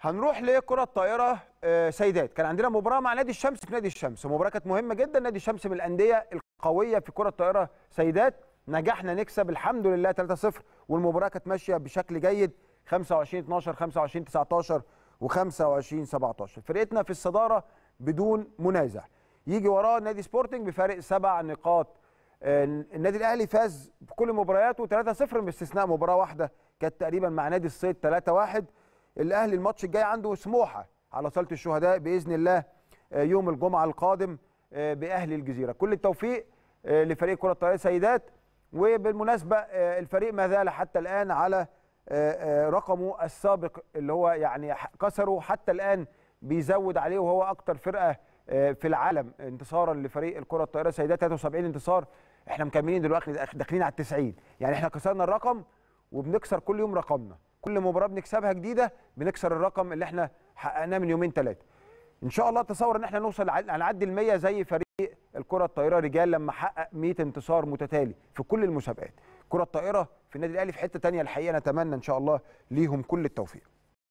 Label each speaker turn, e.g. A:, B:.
A: هنروح لكرة الطائرة آه، سيدات. كان عندنا مباراة مع نادي الشمس في نادي الشمس مباراة كانت مهمة جدا. نادي الشمس من الأندية القوية في كرة الطائرة. سيدات نجحنا نكسب الحمد لله 3-0 والمباراة كانت ماشية بشكل جيد. 25 12 25 19 و25 17 فرقتنا في الصدارة بدون منازع. يجي وراه نادي سبورتنج بفارق سبع نقاط. آه، النادي الأهلي فاز بكل مبارياته 3-0 باستثناء مباراة واحدة كانت تقريبا مع نادي الصيد 3-1 الأهلي الماتش الجاي عنده سموحة على صاله الشهداء بإذن الله آه، يوم الجمعة القادم آه، بأهلي الجزيرة. كل التوفيق آه، لفريق كرة الطائرة سيدات وبالمناسبة الفريق ما زال حتى الآن على رقمه السابق اللي هو يعني كسره حتى الآن بيزود عليه وهو أكتر فرقة في العالم. انتصارا لفريق الكرة الطائرة سيدات 73 انتصار. إحنا مكملين دلوقتي داخلين على ال 90 يعني إحنا كسرنا الرقم وبنكسر كل يوم رقمنا. كل مباراة بنكسبها جديدة بنكسر الرقم اللي إحنا حققناه من يومين ثلاثة إن شاء الله تصور إن إحنا نوصل هنعدي ال 100 زي فريق الكرة الطائره رجال لما حقق 100 انتصار متتالي في كل المسابقات. كرة الطائره في النادي الأهلي في حتة تانية الحقيقة نتمنى إن شاء الله ليهم كل التوفيق.